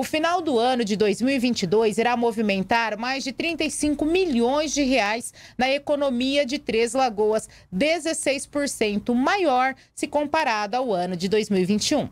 O final do ano de 2022 irá movimentar mais de 35 milhões de reais na economia de Três Lagoas, 16% maior se comparado ao ano de 2021.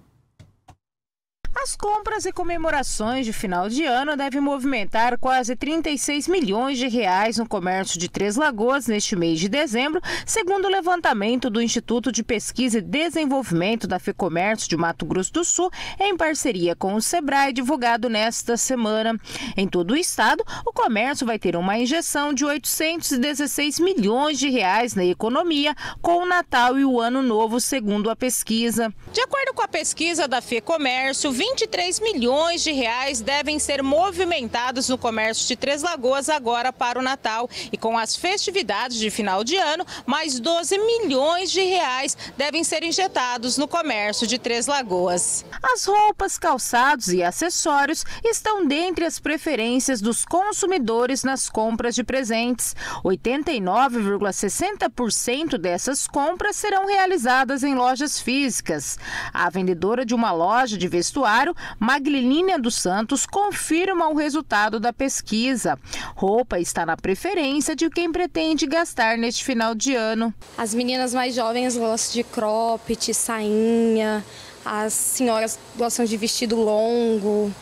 As compras e comemorações de final de ano devem movimentar quase 36 milhões de reais no comércio de Três Lagoas neste mês de dezembro, segundo o levantamento do Instituto de Pesquisa e Desenvolvimento da FEComércio de Mato Grosso do Sul, em parceria com o Sebrae, divulgado nesta semana. Em todo o estado, o comércio vai ter uma injeção de 816 milhões de reais na economia com o Natal e o Ano Novo, segundo a pesquisa. De acordo com a pesquisa da FEComércio, 23 milhões de reais devem ser movimentados no comércio de Três Lagoas agora para o Natal. E com as festividades de final de ano, mais 12 milhões de reais devem ser injetados no comércio de Três Lagoas. As roupas, calçados e acessórios estão dentre as preferências dos consumidores nas compras de presentes. 89,60% dessas compras serão realizadas em lojas físicas. A vendedora de uma loja de vestuário Maglilínia dos Santos confirma o resultado da pesquisa. Roupa está na preferência de quem pretende gastar neste final de ano. As meninas mais jovens gostam de cropped, sainha, as senhoras gostam de vestido longo,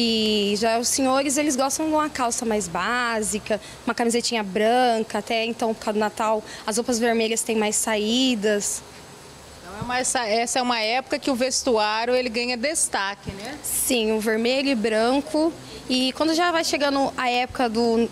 e já os senhores, eles gostam de uma calça mais básica, uma camisetinha branca, até então, por causa do Natal, as roupas vermelhas têm mais saídas. Então, é essa, essa é uma época que o vestuário ele ganha destaque, né? Sim, o vermelho e branco. E quando já vai chegando a época do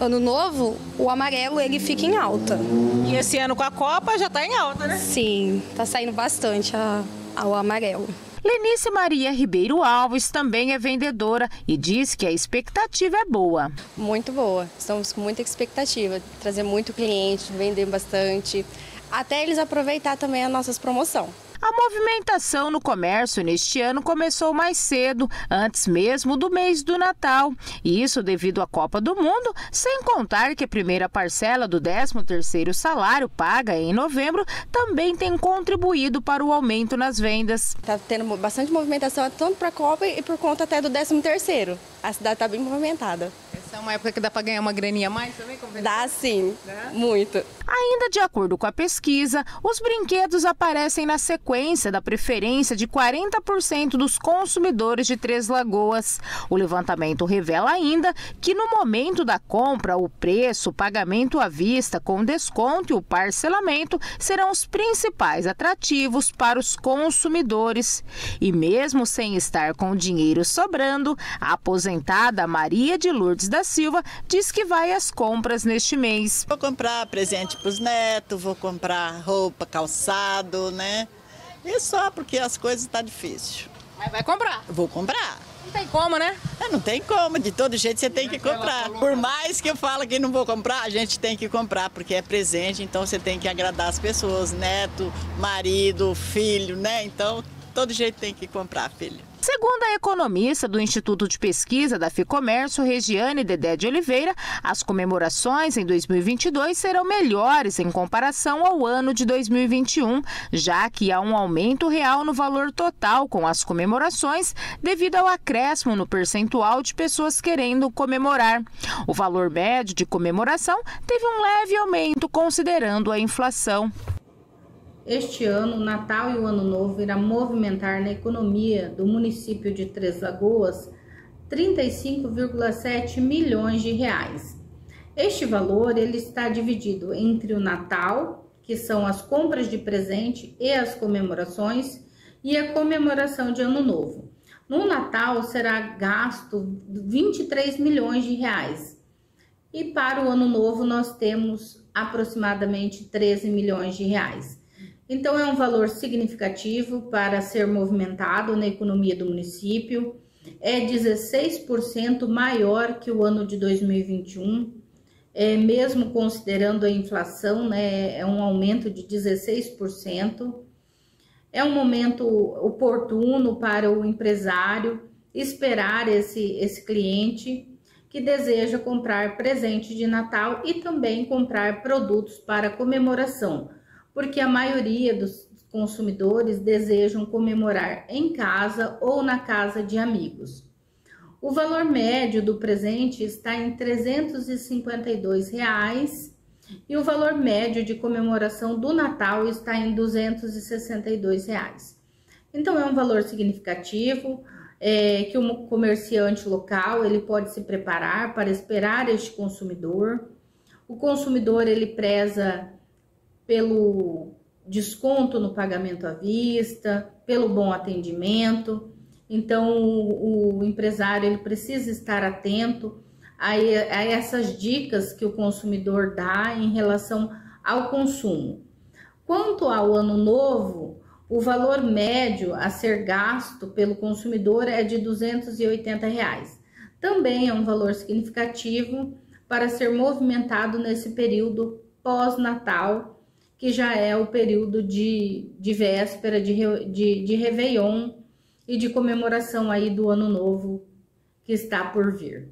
ano novo, o amarelo ele fica em alta. E esse ano com a Copa já está em alta, né? Sim, está saindo bastante a, a, o amarelo. Lenice Maria Ribeiro Alves também é vendedora e diz que a expectativa é boa. Muito boa. Estamos com muita expectativa, trazer muito cliente, vender bastante até eles aproveitar também as nossas promoções. A movimentação no comércio neste ano começou mais cedo, antes mesmo do mês do Natal. Isso devido à Copa do Mundo, sem contar que a primeira parcela do 13º salário paga em novembro também tem contribuído para o aumento nas vendas. Está tendo bastante movimentação tanto para a Copa e por conta até do 13º. A cidade está bem movimentada. Essa é uma época que dá para ganhar uma graninha a mais também? Dá sim, dá? muito. Ainda de acordo com a pesquisa, os brinquedos aparecem na sequência da preferência de 40% dos consumidores de Três Lagoas. O levantamento revela ainda que no momento da compra, o preço, o pagamento à vista com desconto e o parcelamento serão os principais atrativos para os consumidores. E mesmo sem estar com dinheiro sobrando, a aposentada Maria de Lourdes da Silva diz que vai às compras neste mês. Vou comprar presente para os netos, vou comprar roupa, calçado, né? E só porque as coisas estão tá difíceis. Mas vai comprar? Vou comprar. Não tem como, né? É, não tem como, de todo jeito você tem que comprar. Por mais que eu fale que não vou comprar, a gente tem que comprar, porque é presente, então você tem que agradar as pessoas, neto, marido, filho, né? Então, todo jeito tem que comprar, filho. Segundo a economista do Instituto de Pesquisa da Ficomércio, Regiane Dedé de Oliveira, as comemorações em 2022 serão melhores em comparação ao ano de 2021, já que há um aumento real no valor total com as comemorações devido ao acréscimo no percentual de pessoas querendo comemorar. O valor médio de comemoração teve um leve aumento considerando a inflação. Este ano, o Natal e o Ano Novo irá movimentar na economia do município de Três Lagoas 35,7 milhões de reais. Este valor ele está dividido entre o Natal, que são as compras de presente e as comemorações, e a comemoração de Ano Novo. No Natal será gasto 23 milhões de reais. E para o Ano Novo nós temos aproximadamente 13 milhões de reais. Então, é um valor significativo para ser movimentado na economia do município, é 16% maior que o ano de 2021, é, mesmo considerando a inflação, né, é um aumento de 16%. É um momento oportuno para o empresário esperar esse, esse cliente que deseja comprar presente de Natal e também comprar produtos para comemoração porque a maioria dos consumidores desejam comemorar em casa ou na casa de amigos. O valor médio do presente está em 352 reais, e o valor médio de comemoração do Natal está em 262 reais. Então é um valor significativo é, que o comerciante local ele pode se preparar para esperar este consumidor. O consumidor ele preza pelo desconto no pagamento à vista, pelo bom atendimento. Então, o, o empresário ele precisa estar atento a, a essas dicas que o consumidor dá em relação ao consumo. Quanto ao ano novo, o valor médio a ser gasto pelo consumidor é de 280 reais. Também é um valor significativo para ser movimentado nesse período pós-natal que já é o período de, de véspera, de, de, de Réveillon e de comemoração aí do Ano Novo que está por vir.